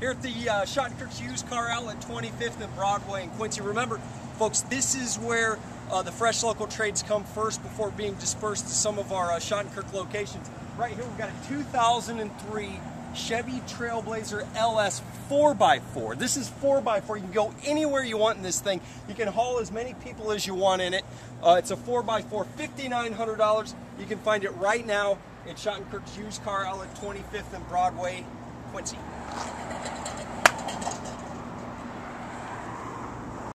here at the uh, Shottenkirk's Used Car Outlet, 25th and Broadway in Quincy. Remember, folks, this is where uh, the fresh local trades come first before being dispersed to some of our uh, Schottenkirk locations. Right here, we've got a 2003 Chevy Trailblazer LS 4x4. This is 4x4. You can go anywhere you want in this thing. You can haul as many people as you want in it. Uh, it's a 4x4, $5,900. You can find it right now at Shottenkirk's Used Car Outlet, 25th and Broadway, Quincy.